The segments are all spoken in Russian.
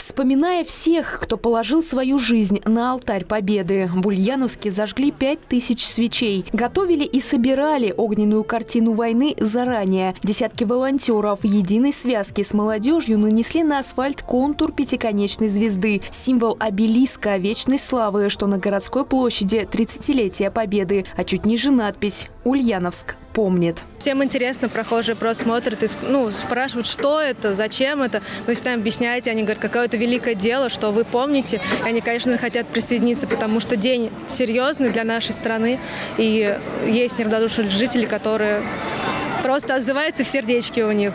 Вспоминая всех, кто положил свою жизнь на алтарь победы, в Ульяновске зажгли пять тысяч свечей. Готовили и собирали огненную картину войны заранее. Десятки волонтеров в единой связке с молодежью нанесли на асфальт контур пятиконечной звезды, символ обелиска вечной славы, что на городской площади 30-летия победы, а чуть ниже надпись «Ульяновск помнит». Всем интересно, прохожие просто смотрят и ну, спрашивают, что это, зачем это. Вы всегда объясняете, они говорят, какое-то великое дело, что вы помните. И они, конечно, хотят присоединиться, потому что день серьезный для нашей страны. И есть неравнодушные жители, которые просто отзываются в сердечке у них.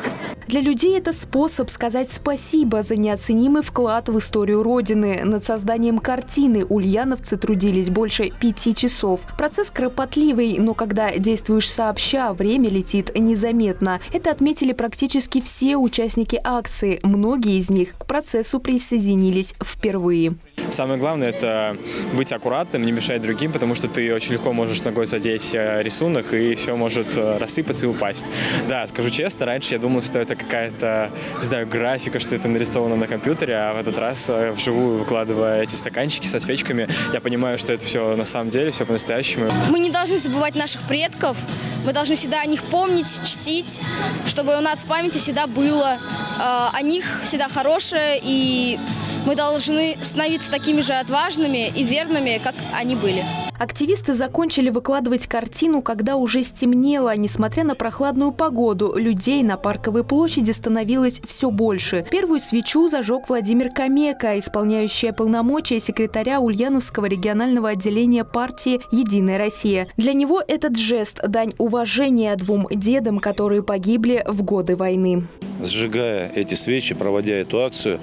Для людей это способ сказать спасибо за неоценимый вклад в историю Родины. Над созданием картины ульяновцы трудились больше пяти часов. Процесс кропотливый, но когда действуешь сообща, время летит незаметно. Это отметили практически все участники акции. Многие из них к процессу присоединились впервые. Самое главное – это быть аккуратным, не мешать другим, потому что ты очень легко можешь ногой задеть э, рисунок, и все может э, рассыпаться и упасть. Да, скажу честно, раньше я думал, что это какая-то, не знаю, графика, что это нарисовано на компьютере, а в этот раз э, вживую выкладывая эти стаканчики со свечками, я понимаю, что это все на самом деле, все по-настоящему. Мы не должны забывать наших предков, мы должны всегда о них помнить, чтить, чтобы у нас в памяти всегда было о них всегда хорошее и мы должны становиться такими же отважными и верными, как они были. Активисты закончили выкладывать картину, когда уже стемнело. Несмотря на прохладную погоду, людей на Парковой площади становилось все больше. Первую свечу зажег Владимир Камека, исполняющая полномочия секретаря Ульяновского регионального отделения партии «Единая Россия». Для него этот жест – дань уважения двум дедам, которые погибли в годы войны. Сжигая эти свечи, проводя эту акцию,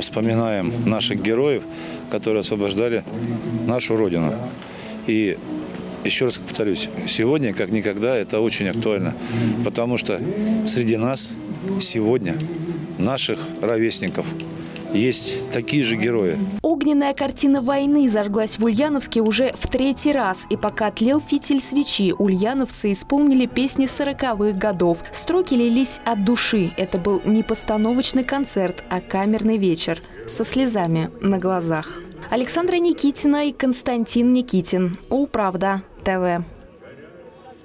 вспоминаем наших героев, которые освобождали нашу Родину. И еще раз повторюсь, сегодня, как никогда, это очень актуально, потому что среди нас сегодня, наших ровесников, есть такие же герои. Огненная картина войны зажглась в Ульяновске уже в третий раз. И пока тлел фитиль свечи, ульяновцы исполнили песни сороковых годов. Строки лились от души. Это был не постановочный концерт, а камерный вечер со слезами на глазах. Александра Никитина и Константин Никитин. Улправда. ТВ.